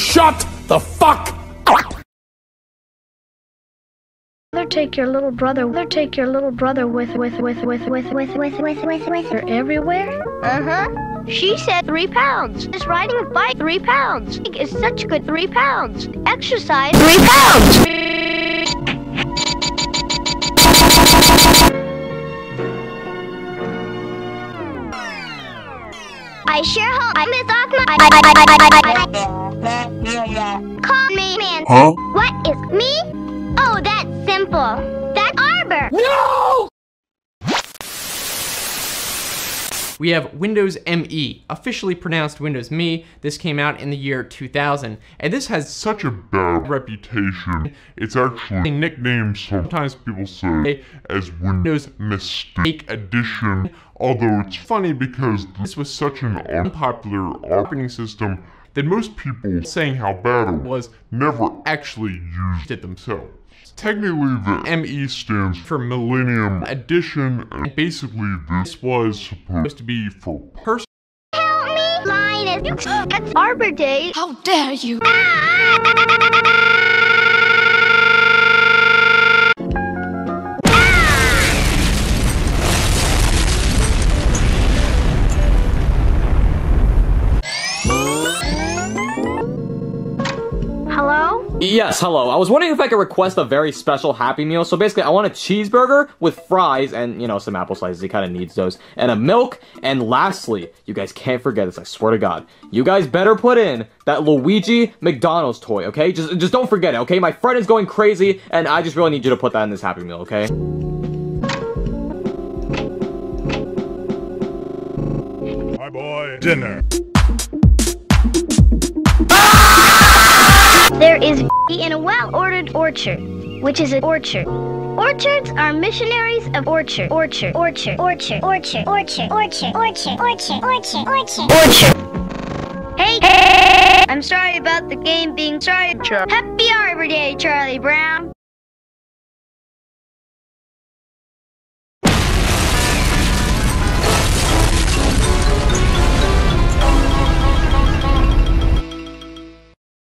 Shut the fuck Mother, take your little brother. Mother, take your little brother with with with with with with with with with with her everywhere. Uh-huh. She said three pounds. Is riding a bike three pounds. Is such good three pounds. Exercise three pounds. I sure hope I miss off my. Call me man. Huh? What is me? Oh, that's simple. That's Arbor. No! We have Windows ME, officially pronounced Windows Me. This came out in the year 2000, and this has such a bad reputation. It's actually nicknamed sometimes people say as Windows Mistake Edition. Although it's funny because this was such an unpopular operating system that most people saying how bad it was never actually used it themselves. Technically, the ME stands for Millennium Edition, and basically this was supposed to be for personal Help me, Linus. It's Arbor Day. How dare you! Ah! Yes, hello. I was wondering if I could request a very special Happy Meal. So basically, I want a cheeseburger with fries and, you know, some apple slices. He kind of needs those. And a milk. And lastly, you guys can't forget this, I swear to God. You guys better put in that Luigi McDonald's toy, okay? Just, just don't forget it, okay? My friend is going crazy, and I just really need you to put that in this Happy Meal, okay? My boy. Dinner. There is in a well-ordered orchard, which is an orchard. Orchards are missionaries of orchard. Orchard. Orchard. Orchard. Orchard. Orchard. Orchard. Orchard. Orchard. Orchard. Orchard. Orchard. Hey. I'm sorry about the game being sorry. Happy Arbor Day, Charlie Brown.